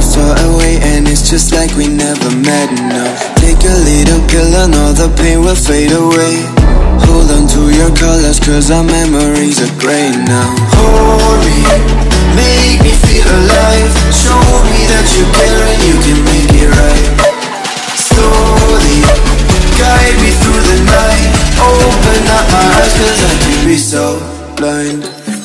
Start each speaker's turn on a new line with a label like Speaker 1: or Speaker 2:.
Speaker 1: years far away and it's just like we never met, no. Take a little pill and all the pain will fade away. Hold on to your colors cause our memories are gray now. Hold me, make me feel alive. Show me that you care and you can make it right. Slowly, guide me through the night. Open up my eyes cause I can be so blind.